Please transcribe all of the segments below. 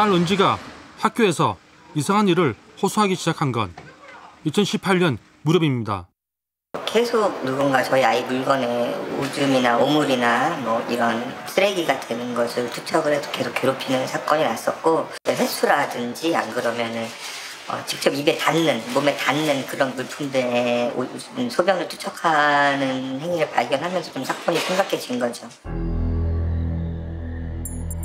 딸 은지가 학교에서 이상한 일을 호소하기 시작한 건 2018년 무렵입니다. 계속 누군가 저희 아이 물건에 오줌이나 오물이나 뭐 이런 쓰레기 같은 것을 투척을 해서 계속 괴롭히는 사건이 났었고 횟수라든지 안 그러면은 어, 직접 입에 닿는 몸에 닿는 그런 음, 소변을 투척하는 행위를 발견하면서 좀 사건이 심각해진 거죠.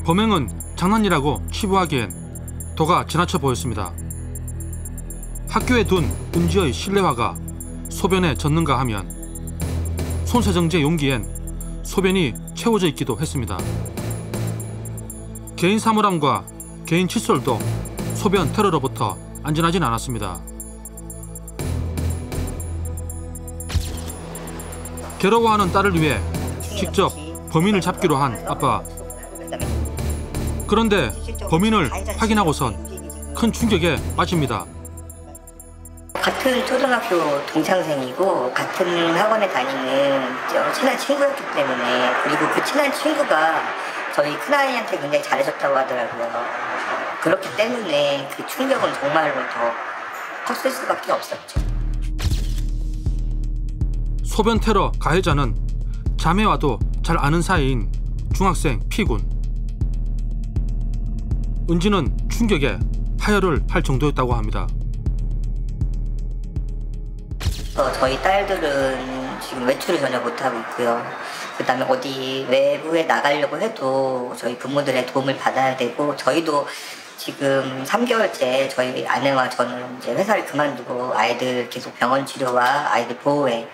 범행은 장난이라고 치부하기엔 도가 지나쳐 보였습니다. 학교에 둔 은지의 실내화가 소변에 젖는가 하면 손세정제 용기엔 소변이 채워져 있기도 했습니다. 개인 사물함과 개인 칫솔도 소변 테러로부터 안전하진 않았습니다. 괴로워하는 딸을 위해 직접 범인을 잡기로 한 아빠. 그런데 범인을 확인하고선 큰 충격에 빠집니다. 같은 초등학교 동창생이고 같은 학원에 다니는 저 친한 친구였기 때문에 그리고 그 친한 친구가 저희 큰아이한테 굉장히 잘해줬다고 하더라고요. 그렇기 때문에 그 충격은 정말로 더 컸을 수밖에 없었죠. 소변 테러 가해자는 자매와도 잘 아는 사이인 중학생 피군. 은지는 충격에 하혈을 할 정도였다고 합니다. 어, 저희 딸들은 지금 외출을 전혀 못하고 있고요. 그 다음에 어디 외부에 나가려고 해도 저희 부모들의 도움을 받아야 되고 저희도 지금 3개월째 저희 아내와 저는 이제 회사를 그만두고 아이들 계속 병원 치료와 아이들 보호에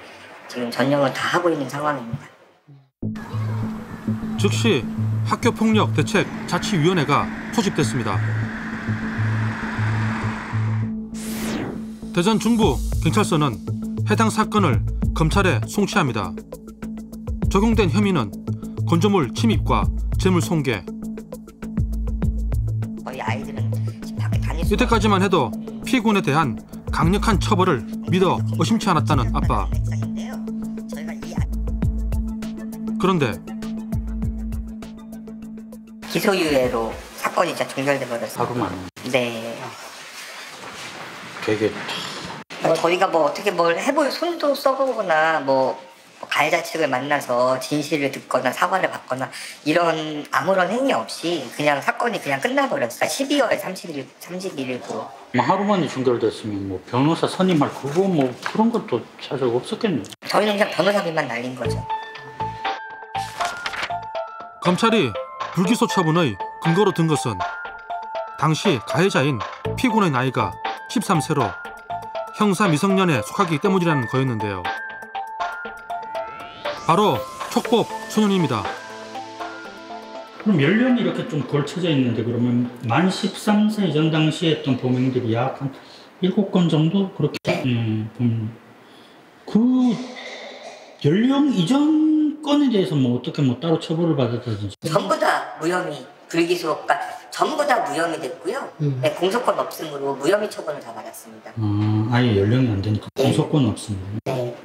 지금 전념을 다 하고 있는 상황입니다. 즉시 학교폭력 대책 자치위원회가 소집됐습니다. 대전 중부 경찰서는 해당 사건을 검찰에 송치합니다. 적용된 혐의는 건조물 침입과 재물 손괴. 이때까지만 해도 피군에 대한 강력한 처벌을 믿어 의심치 않았다는 아빠. 아- 그런데 기소유예로 사건이 진짜 종결돼 버렸어요. 하루 만에 네. 되게 저희가 뭐 어떻게 뭘 해볼 손도 써보거나 뭐 가해자 측을 만나서 진실을 듣거나 사과를 받거나 이런 아무런 행위 없이 그냥 사건이 그냥 끝나버렸어요. 12월 31일, 31일고. 뭐 하루 만에 종결됐으면 뭐 변호사 선임할 그거 뭐 그런 것도 사실 없었겠네. 저희는 그냥 변호사비만 날린 거죠. 검찰이 불기소 처분의 근거로 든 것은 당시 가해자인 피군의 나이가 13세로 형사 미성년에 속하기 때문이라는 거였는데요. 바로 촉법 소년입니다. 그럼 연령이 이렇게 좀 걸쳐져 있는데 그러면 만 13세 이전 당시에 했던 범행들이 약 한 7건 정도 그렇게 음, 음. 그 연령 이전 건에 대해서 뭐 어떻게 뭐 따로 처벌을 받았다든지 전부 다 무혐의, 불기소가 전부 다 무혐의 됐고요. 네, 공소권 없음으로 무혐의 처분을 다 받았습니다. 어, 아예 연령이 안 되니까 공소권 없습니다. 네.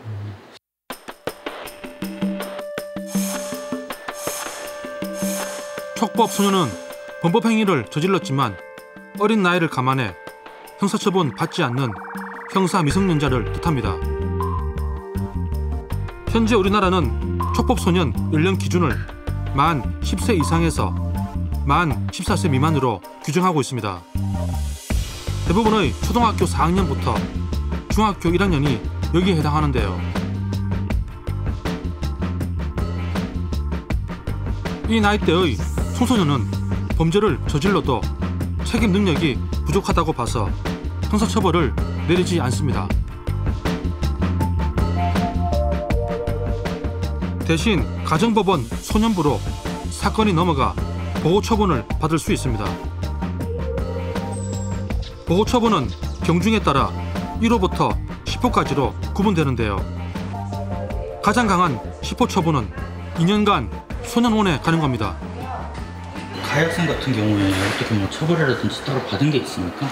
촉법 소년은 범법 행위를 저질렀지만 어린 나이를 감안해 형사처분 받지 않는 형사 미성년자를 뜻합니다. 현재 우리나라는 촉법 소년 연령 기준을 만 10세 이상에서 만 14세 미만으로 규정하고 있습니다. 대부분의 초등학교 4학년부터 중학교 1학년이 여기에 해당하는데요. 이 나이대의 청소년은 범죄를 저질러도 책임 능력이 부족하다고 봐서 형사처벌을 내리지 않습니다. 대신 가정법원 소년부로 사건이 넘어가 보호 처분을 받을 수 있습니다. 보호 처분은 경중에 따라 1호부터 10호까지로 구분되는데요. 가장 강한 10호 처분은 2년간 소년원에 가는 겁니다. 가해학생 같은 경우에 어떻게 뭐 처벌이라든지 따로 받은 게 있습니까?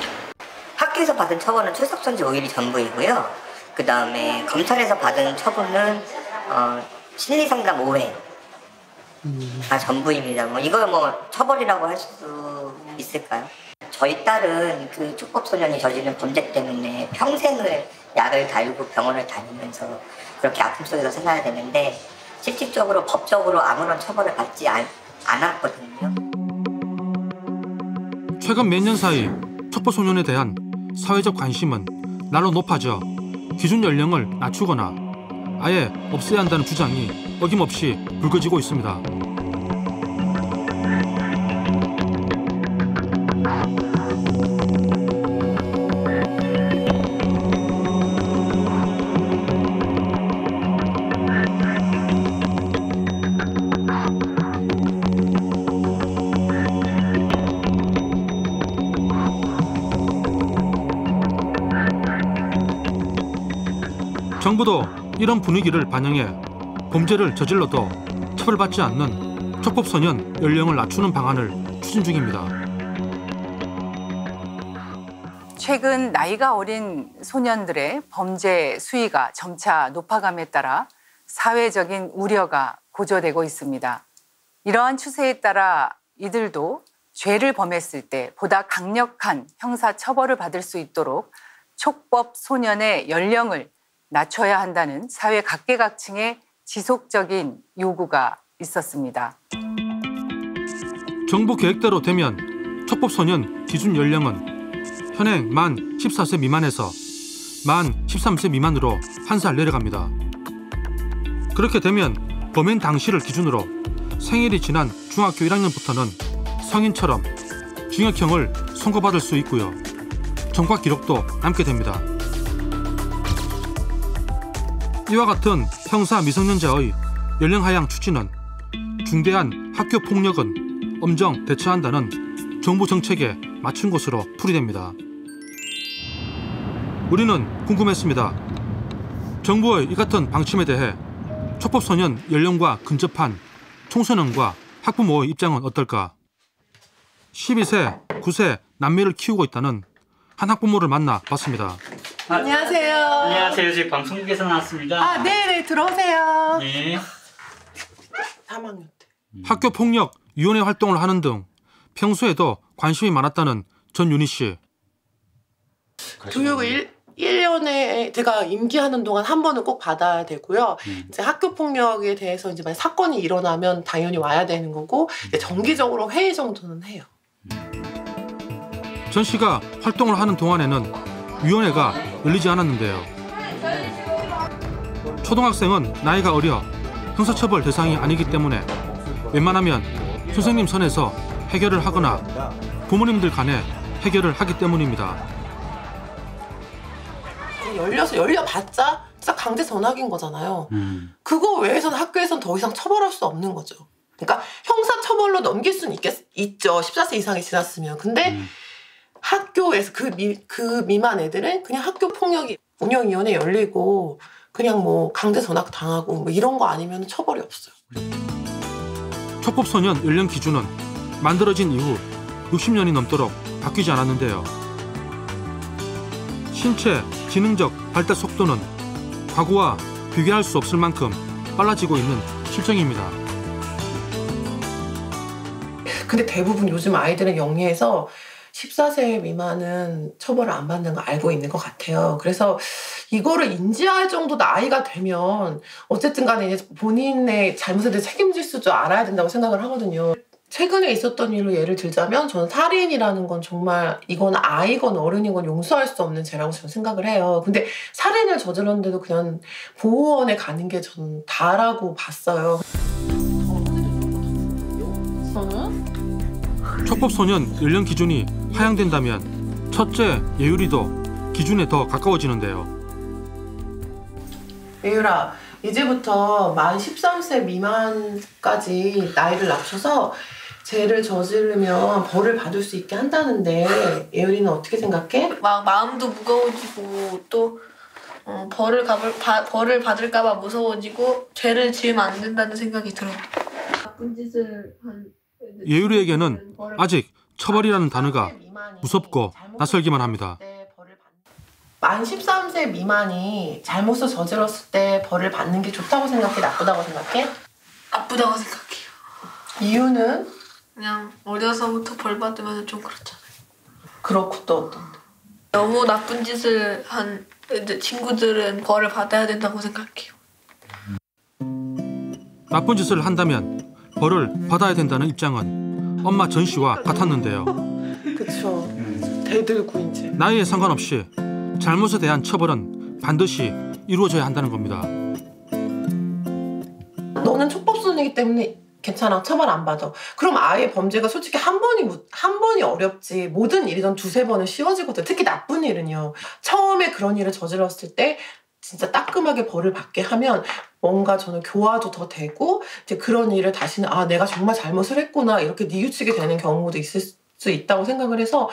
학교에서 받은 처분은 출석선지 5일이 전부이고요. 그 다음에 검찰에서 받은 처분은 어, 심리상담 5회 다 전부입니다. 뭐 이걸 뭐 처벌이라고 할 수 있을까요? 저희 딸은 그 촉법소년이 저지른 범죄 때문에 평생을 약을 달고 병원을 다니면서 그렇게 아픔 속에서 살아야 되는데 실질적으로 법적으로 아무런 처벌을 받지 않, 않았거든요. 최근 몇 년 사이 촉법소년에 대한 사회적 관심은 날로 높아져 기준 연령을 낮추거나 아예 없애야 한다는 주장이 어김없이 불거지고 있습니다. 정부도 이런 분위기를 반영해 범죄를 저질러도 처벌받지 않는 촉법소년 연령을 낮추는 방안을 추진 중입니다. 최근 나이가 어린 소년들의 범죄 수위가 점차 높아감에 따라 사회적인 우려가 고조되고 있습니다. 이러한 추세에 따라 이들도 죄를 범했을 때 보다 강력한 형사 처벌을 받을 수 있도록 촉법 소년의 연령을 낮춰야 한다는 사회 각계각층의 지속적인 요구가 있었습니다. 정부 계획대로 되면 촉법소년 기준 연령은 현행 만 14세 미만에서 만 13세 미만으로 한 살 내려갑니다. 그렇게 되면 범행 당시를 기준으로 생일이 지난 중학교 1학년부터는 성인처럼 징역형을 선고받을 수 있고요. 전과 기록도 남게 됩니다. 이와 같은 형사 미성년자의 연령 하향 추진은 중대한 학교 폭력은 엄정 대처한다는 정부 정책에 맞춘 것으로 풀이됩니다. 우리는 궁금했습니다. 정부의 이 같은 방침에 대해 촉법소년 연령과 근접한 청소년과 학부모의 입장은 어떨까? 12세, 9세 남매를 키우고 있다는 한 학부모를 만나 봤습니다. 안녕하세요. 안녕하세요. 지금 방송국에서 나왔습니다. 아, 네네, 들어오세요. 네. 3학년 때. 학교 폭력 위원회 활동을 하는 등 평소에도 관심이 많았다는 전윤희 씨. 교육 1, 1년에 제가 임기하는 동안 한 번은 꼭 받아야 되고요. 음. 이제 학교 폭력에 대해서 이제 만약 사건이 일어나면 당연히 와야 되는 거고, 이제 정기적으로 회의 정도는 해요. 전 씨가 활동을 하는 동안에는 위원회가 열리지 않았는데요. 초등학생은 나이가 어려 형사처벌 대상이 아니기 때문에 웬만하면 선생님 선에서 해결을 하거나 부모님들 간에 해결을 하기 때문입니다. 열려서 열려봤자 진짜 강제 전학인 거잖아요. 음. 그거 외에서는 학교에서는 더 이상 처벌할 수 없는 거죠. 그러니까 형사 처벌로 넘길 수는 있겠, 있죠. 14세 이상이 지났으면. 근데 음. 학교에서 그, 미, 그 미만 애들은 그냥 학교 폭력이 운영위원회 열리고 그냥 뭐 강제 전학 당하고 뭐 이런 거 아니면 처벌이 없어요. 촉법소년 연령 기준은 만들어진 이후 60년이 넘도록 바뀌지 않았는데요. 신체, 지능적 발달 속도는 과거와 비교할 수 없을 만큼 빨라지고 있는 실정입니다. 근데 대부분 요즘 아이들은 영리해서 14세 미만은 처벌을 안 받는 거 알고 있는 것 같아요. 그래서 이거를 인지할 정도 나이가 되면 어쨌든 간에 이제 본인의 잘못에 대해 책임질 수도 알아야 된다고 생각을 하거든요. 최근에 있었던 일로 예를 들자면 저는 살인이라는 건 정말 이건 아이건 어른이건 용서할 수 없는 죄라고 저는 생각을 해요. 근데 살인을 저질렀는데도 그냥 보호원에 가는 게 저는 다라고 봤어요. 촉법소년 연령 기준이 하향된다면 첫째 예율이도 기준에 더 가까워지는데요. 예율아, 이제부터 만 13세 미만까지 나이를 낮춰서 죄를 저지르면 벌을 받을 수 있게 한다는데 예율이는 어떻게 생각해? 막 마음도 무거워지고 또 어, 벌을 가볼, 바, 벌을 받을까봐 무서워지고 죄를 지으면 안 된다는 생각이 들어. 나쁜 짓을 한 예율이에게는 아직 처벌이라는 단어가 무섭고 낯설기만 합니다. 만 13세 미만이 잘못을 저질렀을 때 벌을 받는 게 좋다고 생각해? 나쁘다고 생각해? 나쁘다고 생각해요. 이유는? 그냥 어려서부터 벌 받으면 좀 그렇잖아요. 그렇고 또 어떤데? 너무 나쁜 짓을 한 이제 친구들은 벌을 받아야 된다고 생각해요. 나쁜 짓을 한다면 벌을 받아야 된다는 입장은 엄마 전 씨와 같았는데요. 그쵸. 대들고 이제. 나이에 상관없이 잘못에 대한 처벌은 반드시 이루어져야 한다는 겁니다. 너는 촉법소년이기 때문에 괜찮아 처벌 안 받아. 그럼 아예 범죄가 솔직히 한 번이 무- 한 번이 어렵지 모든 일이던 두세 번은 쉬워지거든. 특히 나쁜 일은요. 처음에 그런 일을 저질렀을 때 진짜 따끔하게 벌을 받게 하면 뭔가 저는 교화도 더 되고 이제 그런 일을 다시는 아 내가 정말 잘못을 했구나 이렇게 뉘우치게 되는 경우도 있을 수 있다고 생각을 해서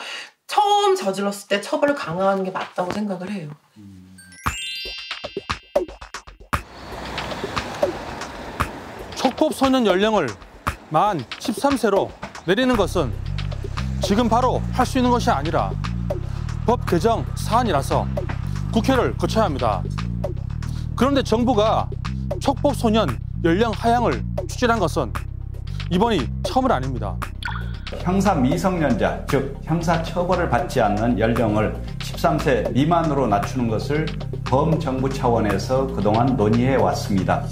처음 저질렀을 때 처벌을 강화하는 게 맞다고 생각을 해요. 촉법 소년 연령을 만 13세로 내리는 것은 지금 바로 할 수 있는 것이 아니라 법 개정 사안이라서 국회를 거쳐야 합니다. 그런데 정부가 촉법 소년 연령 하향을 추진한 것은 이번이 처음은 아닙니다. 형사 미성년자, 즉 형사 처벌을 받지 않는 연령을 13세 미만으로 낮추는 것을 범정부 차원에서 그동안 논의해 왔습니다.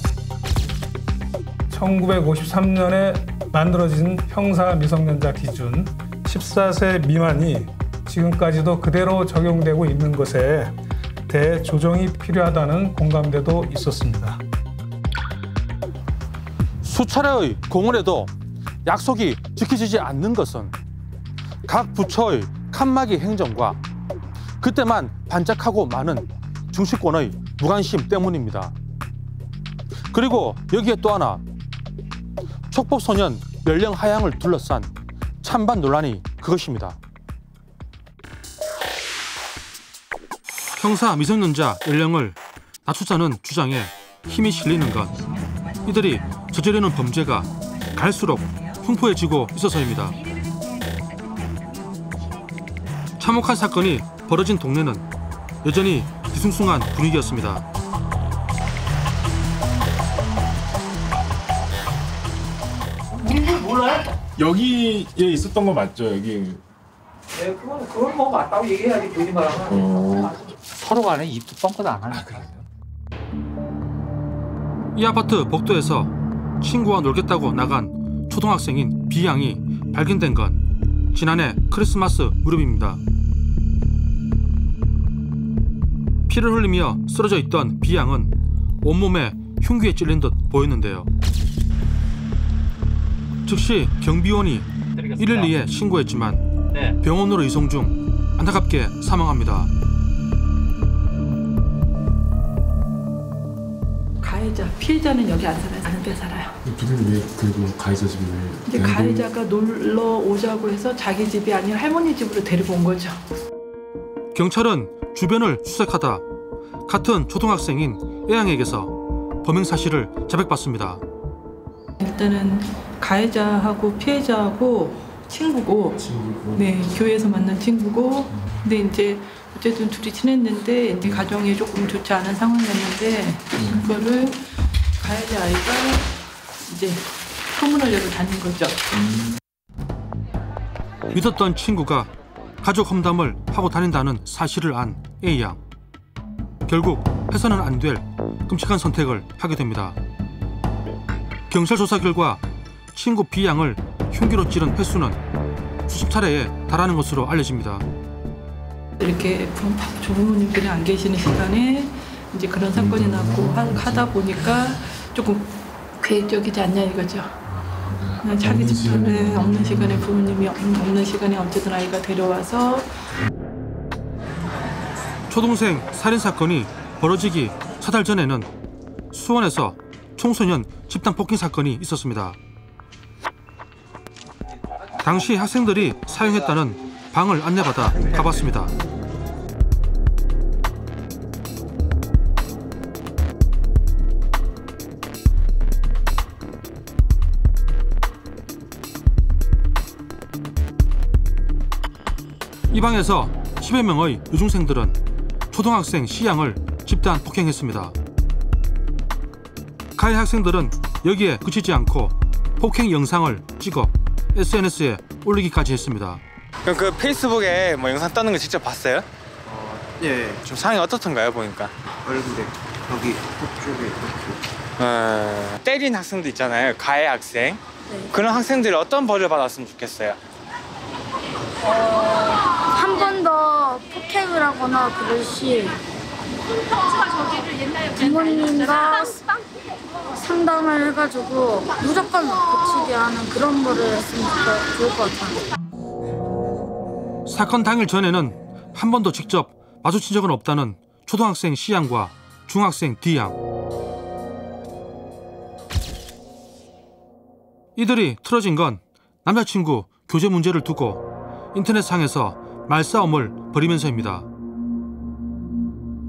1953년에 만들어진 형사 미성년자 기준 14세 미만이 지금까지도 그대로 적용되고 있는 것에 대해 조정이 필요하다는 공감대도 있었습니다. 수차례의 공언에도 약속이 지켜지지 않는 것은 각 부처의 칸막이 행정과 그때만 반짝하고 많은 중시권의 무관심 때문입니다. 그리고 여기에 또 하나 촉법 소년 연령 하향을 둘러싼 찬반 논란이 그것입니다. 형사 미성년자 연령을 낮추자는 주장에 힘이 실리는 것 이들이 저지르는 범죄가 갈수록 흉포해지고 있어서입니다. 참혹한 사건이 벌어진 동네는 여전히 뒤숭숭한 분위기였습니다. 여기에 있었던 거 맞죠? 여기 네, 그건 그건 뭐 맞다고 얘기해야지 본인 말하면. 서로 간에 입도 뻥끗 안 하니까. 이 아파트 복도에서 친구와 놀겠다고 나간 초등학생인 B양이 발견된 건 지난해 크리스마스 무렵입니다. 피를 흘리며 쓰러져 있던 B양은 온몸에 흉기에 찔린 듯 보였는데요. 즉시 경비원이 112에 신고했지만 네. 병원으로 이송 중 안타깝게 사망합니다. 가해자, 피해자는 여기 안 살아요. 다른 데 살아요. 부모님 왜 그리고 가해자 집에 이제 왜 가해자가 놀러 오자고 해서 자기 집이 아니라 할머니 집으로 데리고 온 거죠. 경찰은 주변을 수색하다 같은 초등학생인 A양에게서 범행 사실을 자백받습니다. 일단은 가해자하고 피해자하고 친구고, 친구고 네 교회에서 만난 친구고, 근데 이제 어쨌든 둘이 친했는데 이제 가정이 조금 좋지 않은 상황이었는데 그거를 가해자 아이가 이제 소문을 내고 다닌 거죠. 믿었던 친구가 가족 험담을 하고 다닌다는 사실을 안 A양. 결국 해서는 안 될 끔찍한 선택을 하게 됩니다. 경찰 조사 결과 친구 B양을 흉기로 찌른 횟수는 수십 차례에 달하는 것으로 알려집니다. 이렇게 부- 조부모님들이 안 계시는 시간에 이제 그런 사건이 났고 하, 하다 보니까 조금 계획적이지 않냐 이거죠. 그냥 자기 집에 없는 시간에 부모님이 없- 없는 시간에 어쨌든 아이가 데려와서 초동생 살인 사건이 벌어지기 사달 전에는 수원에서 청소년 집단 폭행 사건이 있었습니다. 당시 학생들이 사용했다는 방을 안내받아 가봤습니다. 이 방에서 10여 명의 여중생들은 초등학생 C양을 집단 폭행했습니다. 가해 학생들은 여기에 그치지 않고 폭행 영상을 찍어 SNS에 올리기까지 했습니다. 그럼 그 페이스북에 뭐 영상 떠는 거 직접 봤어요? 예. 좀 상황이 어떻던가요 보니까? 얼굴에 여기 쪽에 이렇게. 어, 때린 학생도 있잖아요. 가해 학생. 그런 학생들이 어떤 벌을 받았으면 좋겠어요. 더 폭행을 하거나 그릇이 부모님과 상담을 해가지고 무조건 고치게 하는 그런 거를 했으면 좋- 좋을 것 같아요. 사건 당일 전에는 한 번도 직접 마주친 적은 없다는 초등학생 C양과 중학생 D양. 이들이 틀어진 건 남자친구 교제 문제를 두고 인터넷상에서 말싸움을 벌이면서입니다.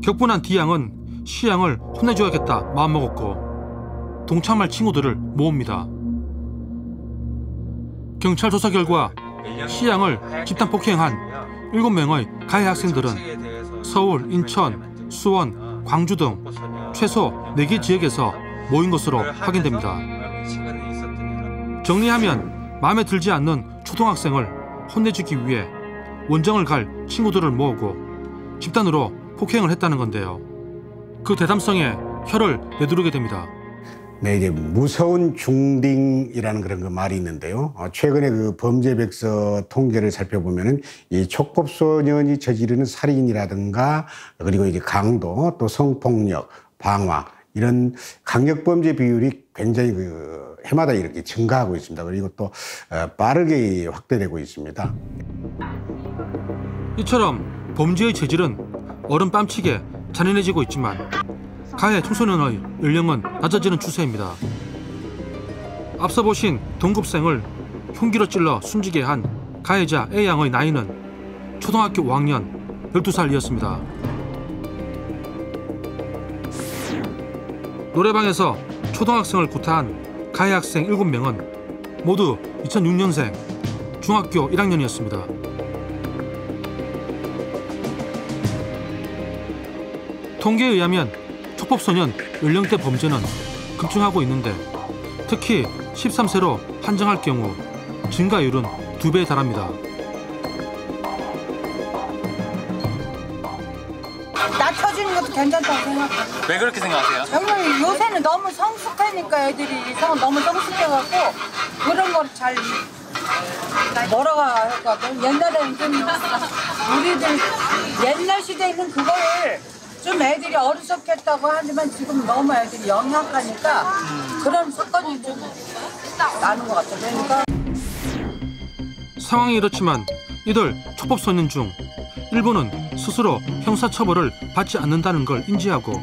격분한 D양은 C양을 혼내줘야겠다 마음먹었고 동참할 친구들을 모읍니다. 경찰 조사 결과 C양을 집단 폭행한 7명의 가해 학생들은 서울, 인천, 수원, 광주 등 최소 4개 지역에서 모인 것으로 확인됩니다. 정리하면 마음에 들지 않는 초등학생을 혼내주기 위해 원정을 갈 친구들을 모으고 집단으로 폭행을 했다는 건데요. 그 대담성에 혀를 내두르게 됩니다. 네, 이제 무서운 중딩이라는 그런 그 말이 있는데요. 어, 최근에 그 범죄백서 통계를 살펴보면은 이 촉법소년이 저지르는 살인이라든가 그리고 이제 강도 또 성폭력, 방화 이런 강력범죄 비율이 굉장히 그 해마다 이렇게 증가하고 있습니다. 그리고 또 어, 빠르게 확대되고 있습니다. 이처럼 범죄의 체질은 어른 뺨치게 잔인해지고 있지만 가해 청소년의 연령은 낮아지는 추세입니다. 앞서 보신 동급생을 흉기로 찔러 숨지게 한 가해자 A양의 나이는 초등학교 5학년 12살이었습니다. 노래방에서 초등학생을 구타한 가해 학생 7명은 모두 2006년생 중학교 1학년이었습니다. 통계에 의하면 촉법소년 연령대 범죄는 급증하고 있는데 특히 13세로 한정할 경우 증가율은 두 배에 달합니다. 괜찮다고 생각해요. 왜 그렇게 생각하세요? 정말 요새는 너무 성숙하니까 애들이 성, 너무 성숙해갖고 그런 걸 잘 뭐라고 할까 옛날에는 좀 우리들 옛날 시대에는 그걸 좀 애들이 어리석겠다고 하지만 지금 너무 애들이 영악하니까 그런 사건이 좀 나는 것 같아요. 그러니까 상황이 이렇지만 이들 촉법소년 중 일부는 스스로 형사처벌을 받지 않는다는 걸 인지하고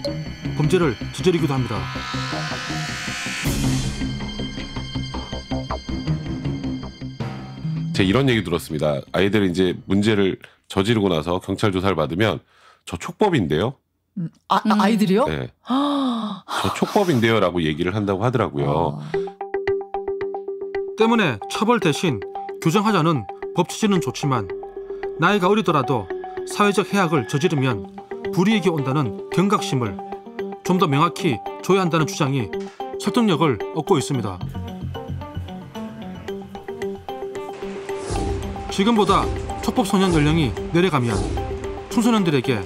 범죄를 저지르기도 합니다. 제가 이런 얘기 들었습니다. 아이들이 이제 문제를 저지르고 나서 경찰 조사를 받으면 저 촉법인데요. 아, 아이들이요? 네. 저 촉법인데요라고 얘기를 한다고 하더라고요. 때문에 처벌 대신 규정하자는 법 취지는 좋지만 나이가 어리더라도 사회적 해악을 저지르면 불이익이 온다는 경각심을 좀 더 명확히 줘야 한다는 주장이 설득력을 얻고 있습니다. 지금보다 촉법 소년 연령이 내려가면 청소년들에게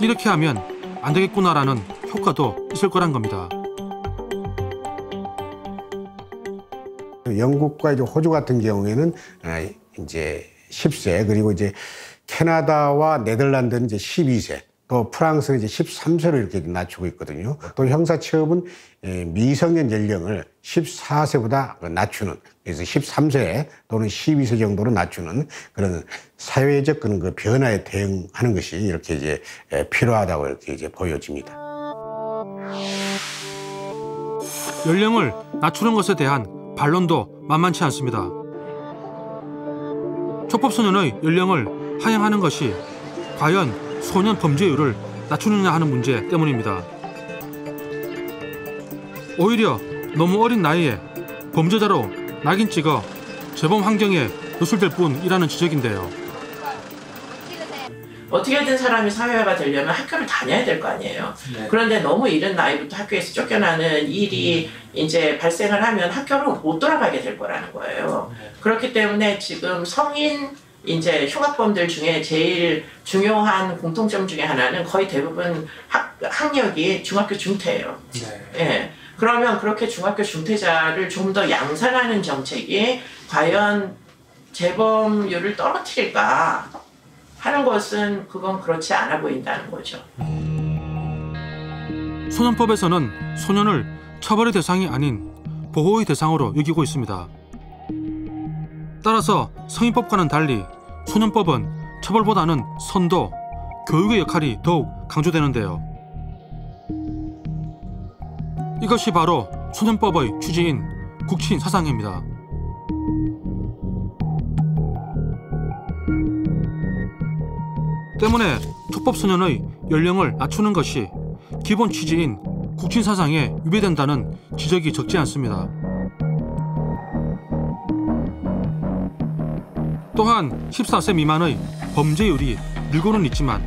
이렇게 하면 안 되겠구나라는 효과도 있을 거란 겁니다. 영국과 이제 호주 같은 경우에는 아, 이제 10세 그리고 이제 캐나다와 네덜란드는 이제 12세 또 프랑스는 이제 13세로 이렇게 낮추고 있거든요. 또 형사처벌은 예, 미성년 연령을 14세보다 낮추는 그래서 13세 또는 12세 정도로 낮추는 그런 사회적 그런 그 변화에 대응하는 것이 이렇게 이제 예, 필요하다고 이렇게 이제 보여집니다. 연령을 낮추는 것에 대한 반론도 만만치 않습니다. 촉법소년의 연령을 하향하는 것이 과연 소년 범죄율을 낮추느냐 하는 문제 때문입니다. 오히려 너무 어린 나이에 범죄자로 낙인 찍어 재범 환경에 노출될 뿐이라는 지적인데요. 어떻게든 사람이 사회화가 되려면 학교를 다녀야 될 거 아니에요. 네. 그런데 너무 이른 나이부터 학교에서 쫓겨나는 일이 이제 발생을 하면 학교로 못 돌아가게 될 거라는 거예요. 그렇기 때문에 지금 성인 이제 흉악범들 중에 제일 중요한 공통점 중에 하나는 거의 대부분 학, 학력이 중학교 중퇴예요. 예. 그러면 그렇게 중학교 중퇴자를 좀 더 양산하는 정책이 과연 재범률을 떨어뜨릴까 하는 것은 그건 그렇지 않아 보인다는 거죠. 소년법에서는 소년을 처벌의 대상이 아닌 보호의 대상으로 여기고 있습니다. 따라서 성인법과는 달리 소년법은 처벌보다는 선도, 교육의 역할이 더욱 강조되는데요. 이것이 바로 소년법의 취지인 국친 사상입니다. 때문에 촉법 소년의 연령을 낮추는 것이 기본 취지인 국친 사상에 위배된다는 지적이 적지 않습니다. 또한 14세 미만의 범죄율이 늘고는 있지만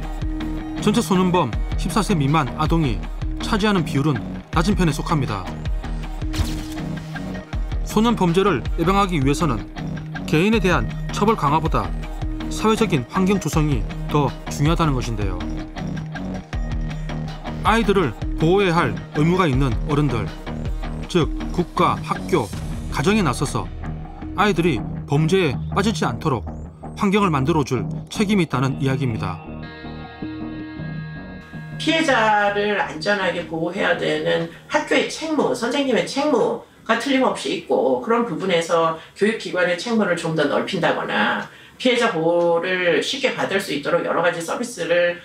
전체 소년범 14세 미만 아동이 차지하는 비율은 낮은 편에 속합니다. 소년 범죄를 예방하기 위해서는 개인에 대한 처벌 강화보다 사회적인 환경 조성이 더 중요하다는 것인데요. 아이들을 보호해야 할 의무가 있는 어른들, 즉 국가, 학교, 가정에 나서서 아이들이 범죄에 빠지지 않도록 환경을 만들어줄 책임이 있다는 이야기입니다. 피해자를 안전하게 보호해야 되는 학교의 책무, 선생님의 책무가 틀림없이 있고 그런 부분에서 교육기관의 책무를 좀 더 넓힌다거나 피해자 보호를 쉽게 받을 수 있도록 여러 가지 서비스를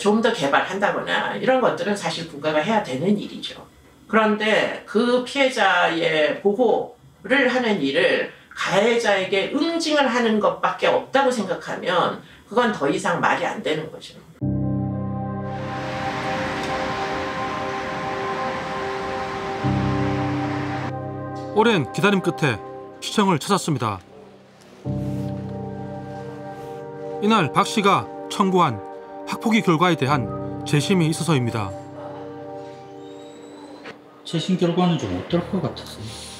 좀 더 개발한다거나 이런 것들은 사실 국가가 해야 되는 일이죠. 그런데 그 피해자의 보호를 하는 일을 가해자에게 응징을 하는 것밖에 없다고 생각하면 그건 더 이상 말이 안 되는 거죠. 오랜 기다림 끝에 시청을 찾았습니다. 이날 박 씨가 청구한 학폭위 결과에 대한 재심이 있어서입니다. 재심 결과는 좀 어떨 것 같았어요?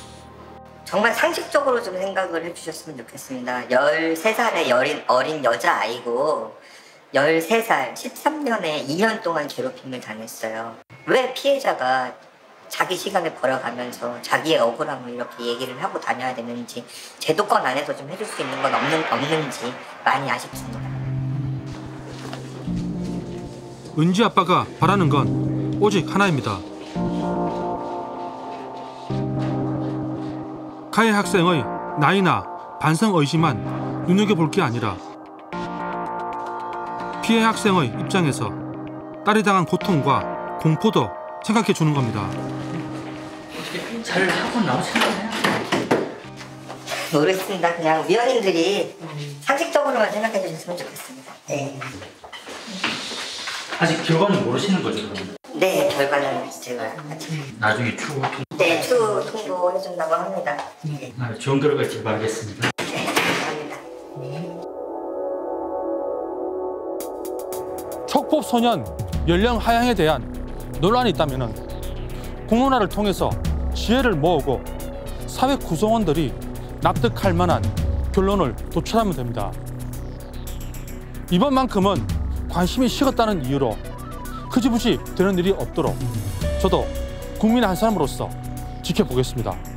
정말 상식적으로 좀 생각을 해주셨으면 좋겠습니다. 13살의 어린, 어린 여자아이고 13살, 13년에 2년 동안 괴롭힘을 당했어요. 왜 피해자가 자기 시간을 벌어가면서 자기의 억울함을 이렇게 얘기를 하고 다녀야 되는지 제도권 안에서 좀 해줄 수 있는 건 없는, 없는지 많이 아쉽습니다. 은지 아빠가 바라는 건 오직 하나입니다. 가해 학생의 나이나 반성 의지만 눈여겨볼 게 아니라 피해 학생의 입장에서 딸이 당한 고통과 공포도 생각해 주는 겁니다. 잘 하고 나오시나요? 모르겠습니다. 그냥 위원님들이 상식적으로만 생각해 주셨으면 좋겠습니다. 네. 아직 결과는 모르시는 거죠, 그러면? 네, 결과는 제가 아직 나중에 추후 통 네, 추후 통보해준다고 합니다. 아, 좋은 결과 있길 바라겠습니다. 촉법 소년 연령 하향에 대한 논란이 있다면 공론화를 통해서 지혜를 모으고 사회 구성원들이 납득할 만한 결론을 도출하면 됩니다. 이번만큼은 관심이 식었다는 이유로 흐지부지 되는 일이 없도록 저도 국민의 한 사람으로서 지켜보겠습니다.